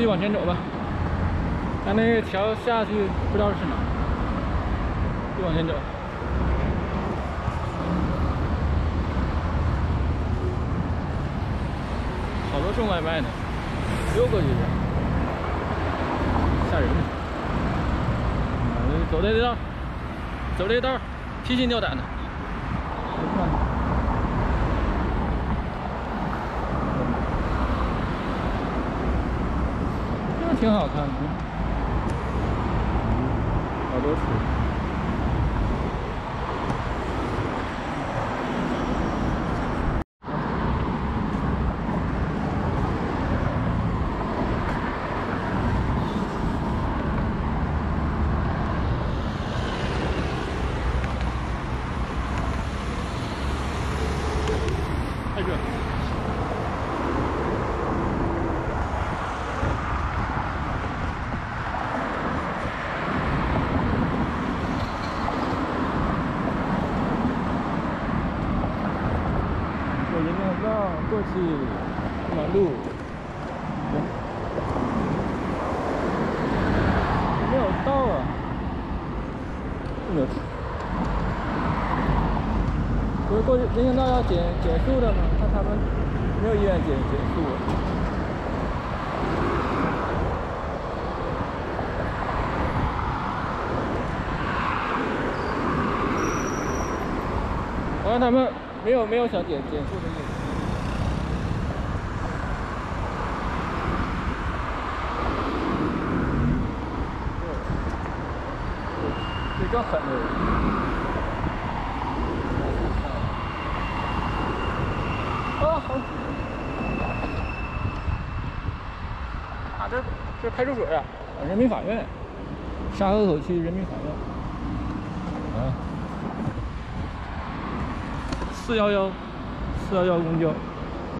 继续往前走吧。它那个桥下去不知道是哪，就往前走。好多送外卖的，溜过去的，吓人。走这道，走这道，提心吊胆的。挺好看的，好多树。过去马路，没有到啊，没有。不是过去人行道要减减速的吗？看他们没有意愿减减速。我看他们没有没有想减减速的意比较狠的。啊！这这派出所呀，人民法院，沙河口区人民法院。啊，四幺幺，四幺幺公交。